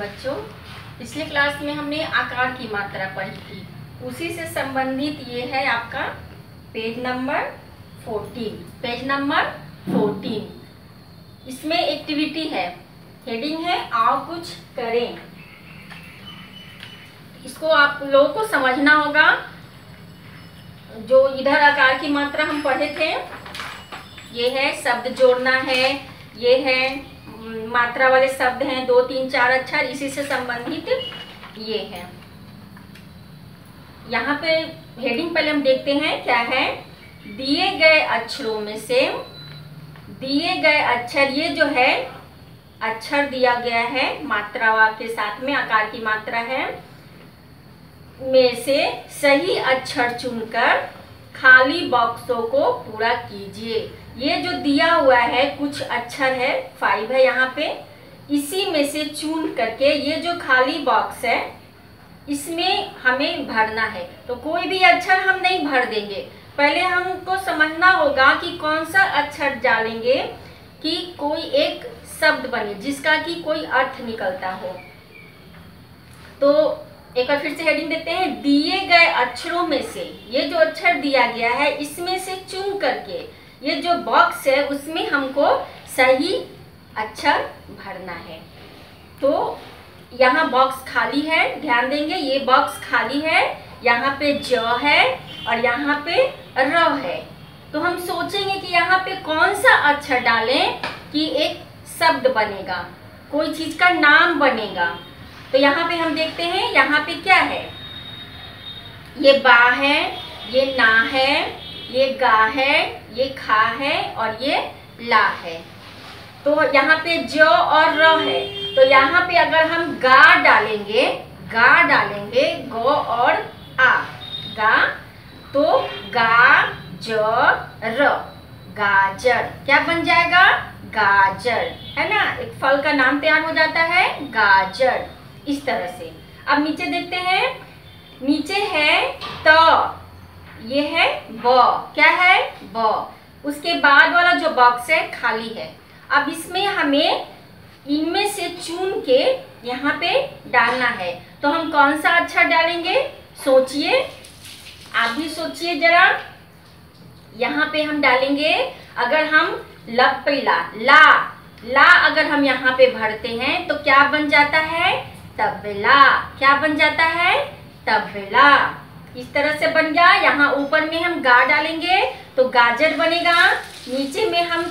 बच्चों, पिछले क्लास में हमने आकार की मात्रा पढ़ी थी। उसी से संबंधित ये है आपका पेज नंबर 14 पेज नंबर 14 इसमें एक्टिविटी है। हेडिंग है आओ कुछ करें। इसको आप लोगों को समझना होगा। जो इधर आकार की मात्रा हम पढ़े थे, ये है, शब्द जोड़ना है, ये है मात्रा वाले शब्द हैं, दो, तीन, चार अक्षर इसी से संबंधित ये है। यहाँ पे हेडिंग पहले हम देखते हैं, क्या है? दिए गए अक्षरों में से, दिए गए अक्षर, ये जो है, अक्षर दिया गया है मात्रा के साथ में, आकार की मात्रा है, में से सही अक्षर चुनकर खाली बॉक्सों को पूरा कीजिए। ये जो दिया हुआ है, कुछ अक्षर है फाइव है यहाँ पे। इसी में से चुन करके ये जो खाली बॉक्स है, इसमें हमें भरना है। तो कोई भी अक्षर हम नहीं भर देंगे। पहले हमको समझना होगा कि कौन सा अक्षर डालेंगे कि कोई एक शब्द बने, जिसका कि कोई अर्थ निकलता हो। तो एक बार फिर से हेडिंग देते हैं। दिए गए अक्षरों में से, ये जो अक्षर दिया गया है, इसमें से चुन करके ये जो बॉक्स है, उसमें हमको सही अक्षर भरना है। तो यहाँ बॉक्स खाली है, ध्यान देंगे, ये बॉक्स खाली है, यहाँ पे ज है और यहाँ पे र है। तो हम सोचेंगे कि यहाँ पे कौन सा अक्षर डालें कि एक शब्द बनेगा, कोई चीज़ का नाम बनेगा। तो यहाँ पे हम देखते हैं, यहाँ पे क्या है? ये बा है, ये ना है ये गा है, ये खा है और ये ला है। तो यहाँ पे ज और र है। तो यहाँ पे अगर हम गा डालेंगे गा डालेंगे ग और आ। गा तो गा, ज, र। गाजर। क्या बन जाएगा? गाजर। है ना? एक फल का नाम तैयार हो जाता है, गाजर। इस तरह से। अब नीचे देखते हैं। नीचे है त। ये है ब। क्या है? ब। उसके बाद वाला जो बॉक्स है, खाली है। अब इसमें हमें इनमें से चुन के यहाँ पे डालना है। तो हम कौन सा अच्छा डालेंगे? सोचिए। आप भी सोचिए जरा। यहाँ पे हम डालेंगे, अगर हम लपेला ला ला अगर हम यहाँ पे भरते हैं तो क्या बन जाता है? तबला। क्या बन जाता है? तबला। इस तरह से बन गया। यहाँ ऊपर में हम गा डालेंगे तो गाजर बनेगा। नीचे में हम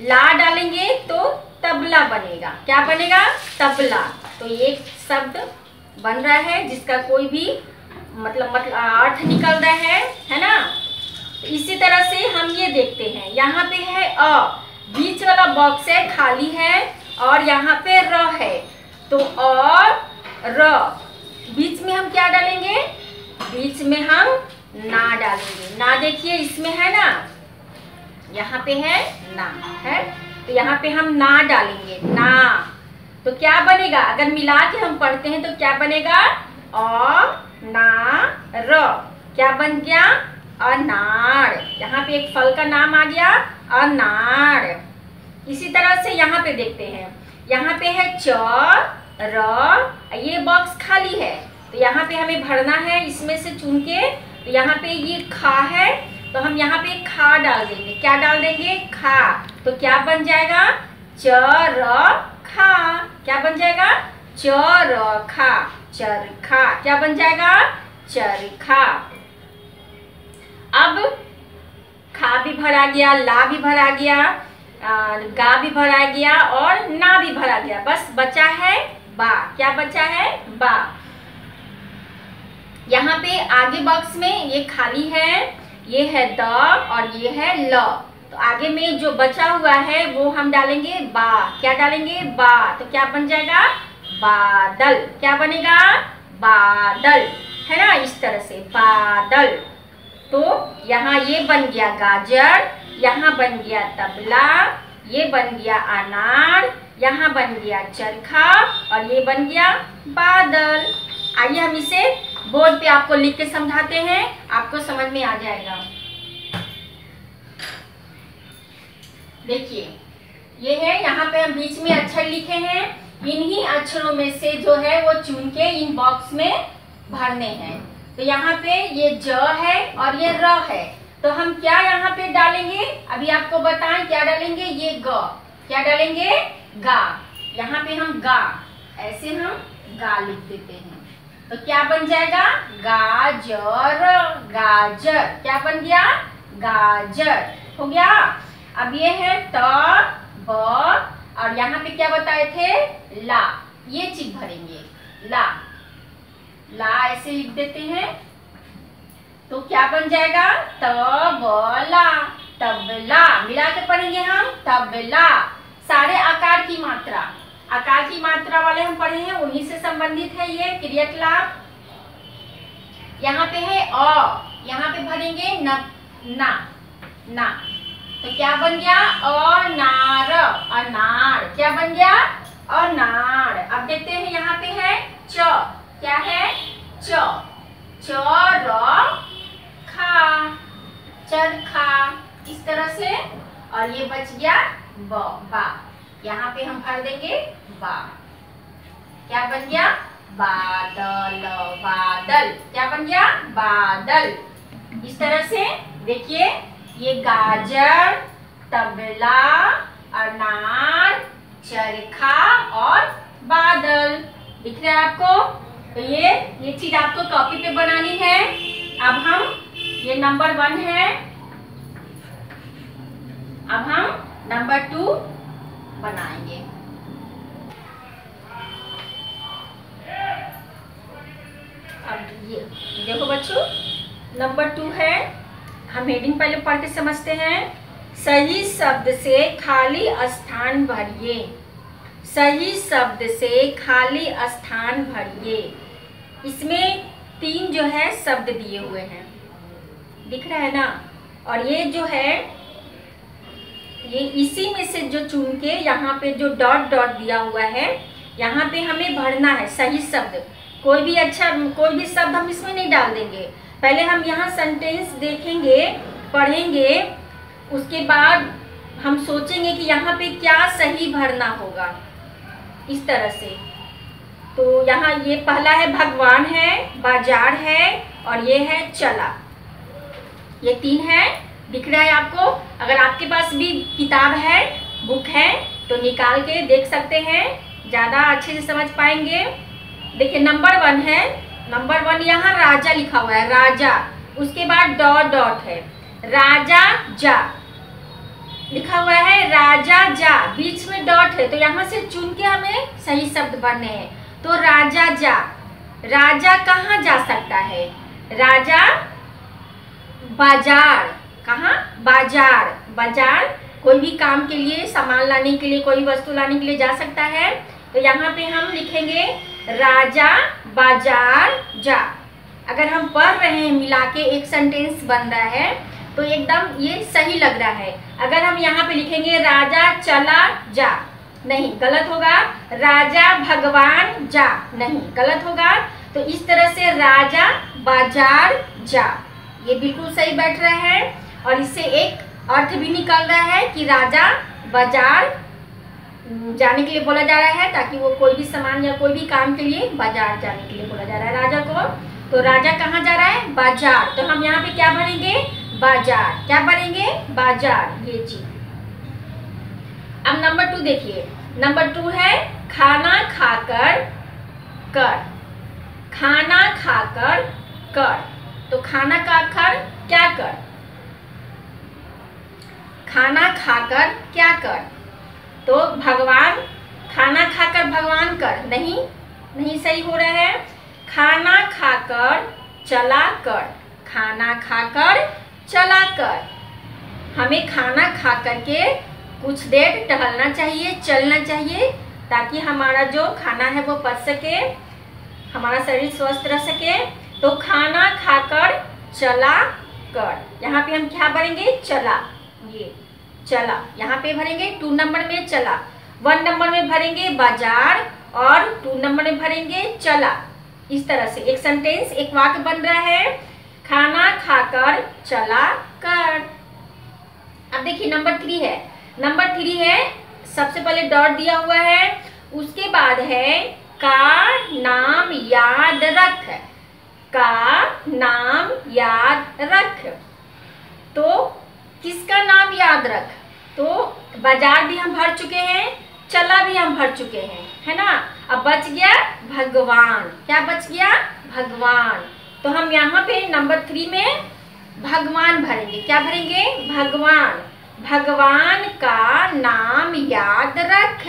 ला डालेंगे तो तबला बनेगा। क्या बनेगा? तबला। तो ये शब्द बन रहा है, जिसका कोई भी मतलब मतलब अर्थ निकल रहा है है ना? तो इसी तरह से हम ये देखते हैं। यहाँ पे है अ। बीच वाला बॉक्स है, खाली है, और यहाँ पे र है। तो और र। बीच में हम क्या डालेंगे? बीच में हम ना डालेंगे। ना देखिए, इसमें है ना? यहाँ पे है ना, है? तो यहाँ पे हम ना डालेंगे, ना। तो क्या बनेगा? अगर मिला के हम पढ़ते हैं तो क्या बनेगा? और ना, र। क्या बन गया? अनार। यहाँ पे एक फल का नाम आ गया, अनार। इसी तरह से यहाँ पे देखते हैं। यहाँ पे है च, र। ये बॉक्स खाली है। तो यहाँ पे हमें भरना है, इसमें से चुन के तो यहाँ पे ये खा है तो हम यहाँ पे खा डाल देंगे। क्या डाल देंगे? खा। तो क्या बन जाएगा? च खा क्या बन जाएगा? च र खा क्या बन जाएगा? चरखा। अब खा भी भरा गया, ला भी भरा गया गा भी भरा गया और ना भी भरा गया। बस बचा है बा। क्या बचा है? बा। यहाँ पे आगे बॉक्स में ये खाली है, ये है द और ये है ल। तो आगे में जो बचा हुआ है, वो हम डालेंगे बा। क्या डालेंगे? बा। तो क्या बन जाएगा? बादल। क्या बनेगा? बादल। है ना? इस तरह से बादल। तो यहाँ ये बन गया गाजर, यहाँ बन गया तबला, ये बन गया अनार, यहाँ बन गया चरखा और ये बन गया बादल। आइए हम इसे बोर्ड पे आपको लिख के समझाते हैं, आपको समझ में आ जाएगा। देखिए, ये है, यहाँ पे हम बीच में अक्षर लिखे हैं। इन्हीं अक्षरों में से जो है, वो चुन के इन बॉक्स में भरने हैं। तो यहाँ पे ये ज है और ये र है। तो हम क्या यहाँ पे डालेंगे? अभी आपको बताएँ, क्या डालेंगे? ये ग। क्या डालेंगे? गा। यहाँ पे हम गा। ऐसे हम गा लिख देते हैं। तो क्या बन जाएगा? गाजर गाजर। क्या बन गया? गाजर। हो गया? अब ये है त, ब, और यहाँ पे क्या बताए थे? ला। ये चीज़ भरेंगे। ला। ला ऐसे लिख देते हैं। तो क्या बन जाएगा? तबला। तबला। मिला के पढ़ेंगे हम। तबला। सारे आकार की मात्रा। आकार की मात्रा वाले हम पढ़े हैं, उन्हीं से संबंधित है ये क्रियाकलाप। यहाँ पे है अ, यहाँ पे भरेंगे न, ना ना। तो क्या बन गया? अनार अनार। क्या बन गया? अनार। अब देखते हैं यहाँ पे है च। क्या है? च। च र खा। चरखा इस तरह से। और ये बच गया ब, बा। यहाँ पे हम भर देंगे बा क्या बन गया? बादल बादल। क्या बन गया? बादल। इस तरह से देखिए, ये गाजर, तबला, अनार, चरखा और बादल। दिख रहा है आपको? तो ये ये चीज़ आपको कॉपी पे बनानी है। अब हम, ये नंबर वन है। अब हम नंबर टू बनाएँगे अब ये, देखो बच्चों नंबर टू है। हम हेडिंग पहले पढ़ के समझते हैं। सही शब्द से खाली स्थान भरिए। सही शब्द से खाली स्थान भरिए। इसमें तीन जो है शब्द दिए हुए हैं। दिख रहा है ना? और ये जो है ये इसी में से जो चुन के यहाँ पे जो डॉट डॉट दिया हुआ है, यहाँ पे हमें भरना है सही शब्द। कोई भी अच्छा कोई भी शब्द हम इसमें नहीं डाल देंगे। पहले हम यहाँ सेंटेंस देखेंगे, पढ़ेंगे, उसके बाद हम सोचेंगे कि यहाँ पे क्या सही भरना होगा। इस तरह से। तो यहाँ ये पहला है भगवान है, बाज़ार है, और ये है चला। ये तीन है। दिख रहा है आपको? अगर आपके पास भी किताब है, बुक है तो निकाल के देख सकते हैं। ज़्यादा अच्छे से समझ पाएँगे। देखिए, नंबर वन है। नंबर वन यहाँ राजा लिखा हुआ है, राजा। उसके बाद डॉट डॉट है। राजा जा। लिखा हुआ है, राजा जा। बीच में डॉट है तो यहाँ से चुन के हमें सही शब्द बनने हैं। तो राजा जा। राजा कहाँ जा सकता है? राजा बाज़ार। कहाँ? बाज़ार। बाज़ार कोई भी काम के लिए, सामान लाने के लिए, कोई वस्तु लाने के लिए जा सकता है। तो यहाँ पे हम लिखेंगे राजा बाज़ार जा। अगर हम पढ़ रहे हैं, मिला के एक सेंटेंस बन रहा है तो एकदम ये सही लग रहा है। अगर हम यहाँ पे लिखेंगे राजा चला जा, नहीं, गलत होगा। राजा भगवान जा, नहीं, गलत होगा। तो इस तरह से राजा बाज़ार जा। ये बिल्कुल सही बैठ रहा है। और इससे एक अर्थ भी निकल रहा है कि राजा बाज़ार जाने के लिए बोला जा रहा है ताकि वो कोई भी सामान या कोई भी काम के लिए बाज़ार जाने के लिए बोला जा रहा है राजा को। तो राजा कहाँ जा रहा है? बाज़ार। तो हम यहाँ पे क्या भरेंगे बाज़ार। क्या भरेंगे बाज़ार। ये चीज़। अब नंबर टू देखिए। नंबर टू है खाना खाकर कर। खाना खाकर कर। तो खाना खाकर क्या कर? खाना खाकर क्या कर? तो भगवान, खाना खाकर भगवान कर। नहीं नहीं सही हो रहा है। खाना खाकर चला कर। खाना खाकर चला कर। हमें खाना खा कर के कुछ देर टहलना चाहिए, चलना चाहिए, ताकि हमारा जो खाना है वो पच सके, हमारा शरीर स्वस्थ रह सके। तो खाना खाकर चला कर। यहाँ पे हम क्या भरेंगे चला। ये, चला। यहाँ पे भरेंगे टू नंबर में चला। वन नंबर में भरेंगे बाज़ार और टू नंबर में भरेंगे चला। इस तरह से एक सेंटेंस एक वाक्य बन रहा है। खाना खाकर चला कर। अब देखिए नंबर थ्री है। नंबर थ्री है, सबसे पहले डॉट दिया हुआ है। उसके बाद है, का नाम याद रख। का नाम याद रख। तो किसका नाम याद रख? तो बाज़ार भी हम भर चुके हैं, चला भी हम भर चुके हैं, है ना? अब बच गया भगवान। क्या बच गया? भगवान। तो हम यहाँ पे नंबर थ्री में भगवान भरेंगे। क्या भरेंगे? भगवान। भगवान का नाम याद रख।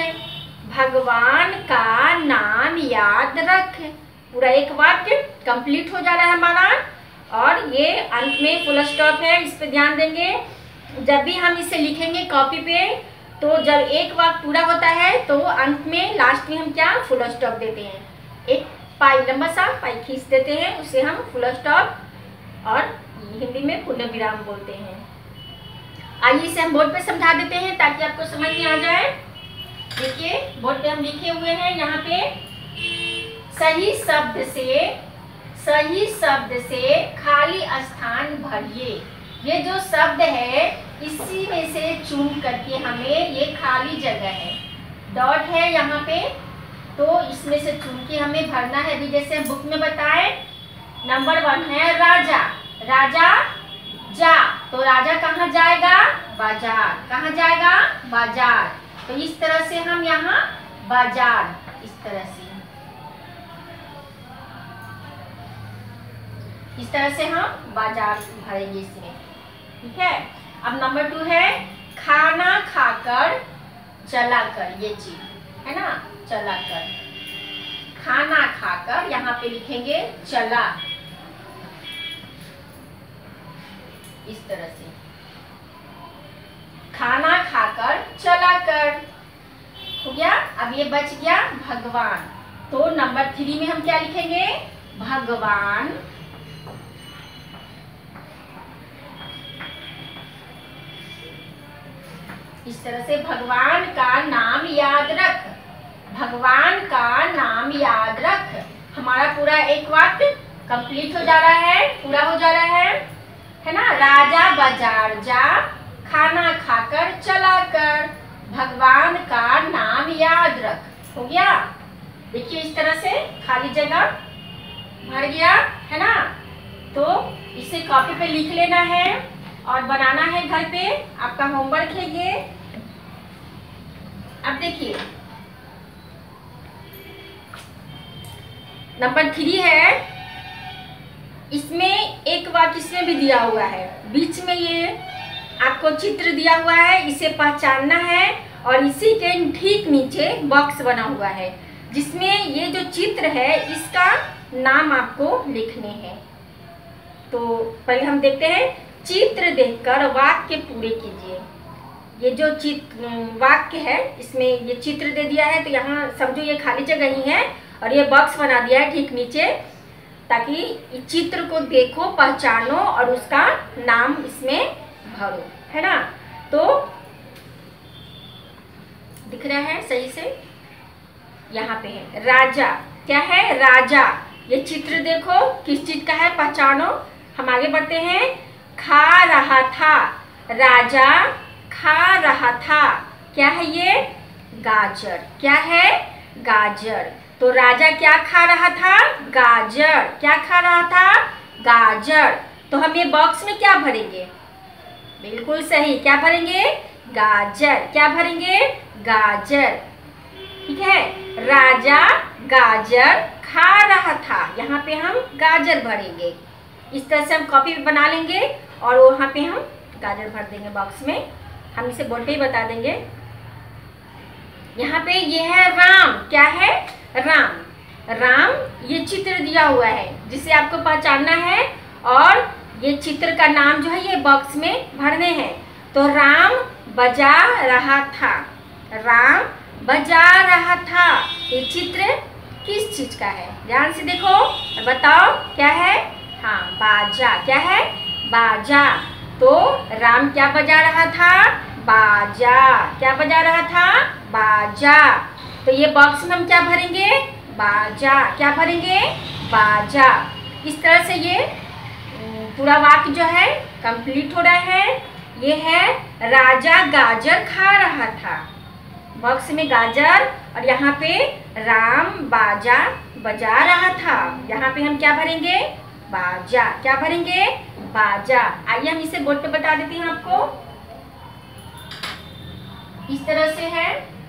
भगवान का नाम याद रख। पूरा एक वाक्य कंप्लीट हो जा रहा है हमारा। और ये अंत में फुल स्टॉप है, इस पे ध्यान देंगे। जब भी हम इसे लिखेंगे कॉपी पे तो जब एक वाक्य पूरा होता है तो अंत में लास्ट में हम क्या? फुल स्टॉप देते हैं। एक पाई लंबा सा पाई खींच देते हैं, उसे हम फुल स्टॉप और हिंदी में पुण्य विराम बोलते हैं। आइए इसे हम बोर्ड पे समझा देते हैं, ताकि आपको समझ में आ जाए। देखिए बोर्ड पे हम लिखे हुए हैं, यहाँ पे, सही शब्द से, सही शब्द से खाली स्थान भरिए। ये जो शब्द है, इसी में से चुन करके हमें ये खाली जगह है। डॉट है यहाँ पे तो इसमें से चुन के हमें भरना है। अभी जैसे बुक में बताए नंबर वन है राजा। राजा, जा। तो राजा कहाँ जाएगा? बाज़ार। कहाँ जाएगा? बाज़ार। तो इस तरह से हम यहाँ बाज़ार, इस तरह से। इस तरह से हम बाज़ार भरेंगे इसमें। ठीक है? अब नंबर टू है, खाना खाकर चला कर, ये चीज़, है ना? चला कर। खाना खाकर यहाँ पे लिखेंगे चला इस तरह से। खाना खाकर चला कर। हो गया? अब ये बच गया भगवान। तो नंबर थ्री में हम क्या लिखेंगे? भगवान इस तरह से भगवान का नाम याद रख। भगवान का नाम याद रख। हमारा पूरा एक वाक्य कंप्लीट हो जा रहा है, पूरा हो जा रहा है। है ना? राजा बाज़ार जा, खाना खाकर चला कर। भगवान का नाम याद रख। हो गया? देखिए इस तरह से खाली जगह। भर गया, है ना? तो इसे कॉपी पे लिख लेना है। और बनाना है घर पे। आपका होमवर्क है ये। अब देखिए। नंबर थ्री है। इसमें एक वाक्य इसमें भी दिया हुआ है। बीच में ये आपको चित्र दिया हुआ है, इसे पहचानना है और इसी के ठीक नीचे बॉक्स बना हुआ है, जिसमें ये जो चित्र है, इसका नाम आपको लिखने हैं। तो पहले हम देखते हैं। चित्र देखकर वाक्य पूरे कीजिए। ये जो चित्र वाक्य है, इसमें ये चित्र दे दिया है तो यहाँ समझो ये खाली जगह ही है, और ये बॉक्स बना दिया है ठीक नीचे, ताकि चित्र को देखो, पहचानो, और उसका नाम इसमें भरो, है ना? तो दिख रहा है सही से? यहाँ पे है। राजा, क्या है? राजा, ये चित्र देखो, किस चीज़ का है? पहचानो। हम आगे बढ़ते हैं। खा रहा था। राजा खा रहा था। क्या है ये? गाजर। क्या है? गाजर। तो राजा क्या खा रहा था? गाजर। क्या खा रहा था? गाजर। तो हम ये बॉक्स में क्या भरेंगे? बिल्कुल सही। क्या भरेंगे? गाजर। क्या भरेंगे? गाजर। ठीक है? राजा गाजर खा रहा था। यहाँ पे हम गाजर भरेंगे। इस तरह से हम कॉपी बना लेंगे। और वहाँ पे हम गाजर भर देंगे बॉक्स में। हम इसे पे ही बता देंगे। यहाँ पे ये है राम। क्या है? राम। राम, ये चित्र दिया हुआ है, जिसे आपको पहचानना है। और ये चित्र का नाम जो है, ये बॉक्स में भरने हैं। तो राम बजा रहा था। राम बजा रहा था। ये चित्र किस चीज़ का है? ध्यान से देखो, बताओ, क्या है? हाँ बाजा। क्या है? बाजा। तो राम क्या बजा रहा था? बाजा। क्या बजा रहा था? बाजा। तो ये बॉक्स में हम क्या भरेंगे? बाजा। क्या भरेंगे? बाजा। इस तरह से ये पूरा वाक्य जो है कंप्लीट हो रहा है। ये है, राजा गाजर खा रहा था। बॉक्स में गाजर और यहाँ पे राम बाजा बजा रहा था। यहाँ पे हम क्या भरेंगे? बाजा। क्या भरेंगे? बाजा। आइए हम इसे बोर्ड पे बता देते हैं आपको। इस तरह से है।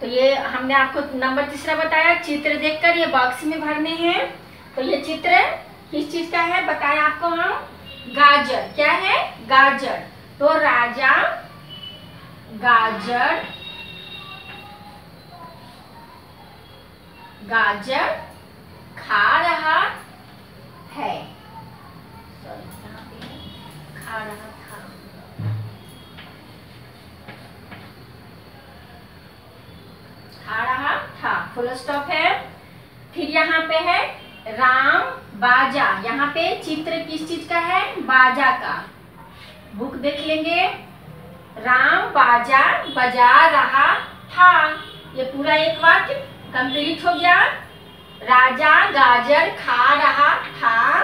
तो ये हमने आपको नंबर तीसरा बताया, चित्र देखकर ये बॉक्स में भरने हैं। तो ये चित्र किस चीज़ का है? बताया आपको हम। गाजर। क्या है? गाजर। तो राजा गाजर गाजर खा रहा है। खा रहा था। खा रहा था फुल स्टॉप है। फिर यहाँ पे है राम बाजा। यहाँ पे चित्र किस चीज़ का है? बाजा का। बुक देख लेंगे। राम बाजा बजा रहा था। ये पूरा एक वाक्य कंप्लीट हो गया। राजा गाजर खा रहा था।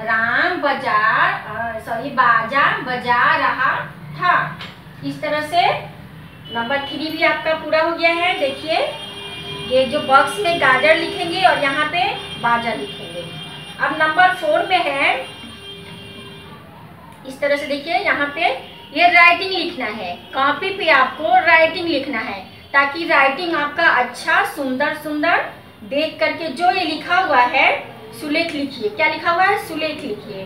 राम बाज़ार सॉरी बाजा बजा रहा था। इस तरह से नंबर थ्री भी आपका पूरा हो गया है। देखिए, ये जो बॉक्स में गाजर लिखेंगे और यहाँ पे बाजा लिखेंगे। अब नंबर फोर में है। इस तरह से देखिए, यहाँ पे ये राइटिंग लिखना है। कॉपी पे आपको राइटिंग लिखना है, ताकि राइटिंग आपका अच्छा सुंदर सुंदर देख करके जो ये लिखा हुआ है, सुलेख लिखिए। क्या लिखा हुआ है? सुलेख लिखिए।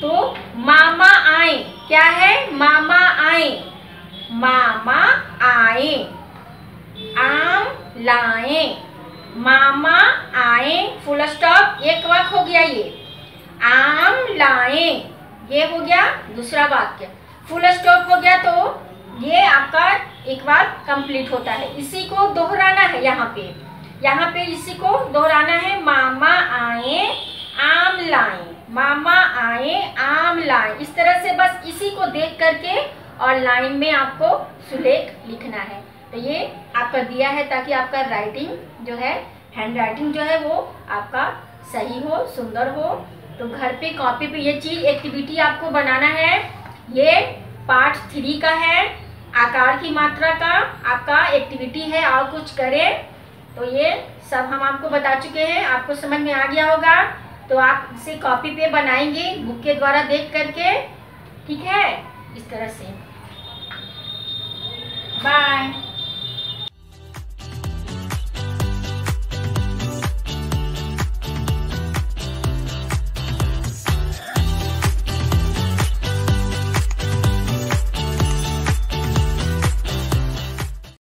तो मामा आए। क्या है? मामा आए। मामा आए। आम लाए। मामा आए। फुल स्टॉप एक वाक्य हो गया ये। आम लाए। ये हो गया दूसरा वाक्य। फुल स्टॉप हो गया तो ये आपका एक बार कंप्लीट होता है। इसी को दोहराना है यहाँ पे। यहाँ पे इसी को दोहराना है, मामा आए, आम लाए। मामा आए, आम लाए। इस तरह से बस इसी को देख करके और लाइन में आपको सुलेख लिखना है। तो ये आपका दिया है ताकि आपका राइटिंग जो है हैंड राइटिंग जो है वो आपका सही हो, सुंदर हो। तो घर पे कॉपी पे ये चीज़ एक्टिविटी आपको बनाना है। ये पार्ट थ्री का है। आकार की मात्रा का आपका एक्टिविटी है, और कुछ करें। तो ये सब हम आपको बता चुके हैं। आपको समझ में आ गया होगा। तो आप इसे कॉपी पे बनाएँगे बुक के द्वारा देख करके। ठीक है? इस तरह से। बाय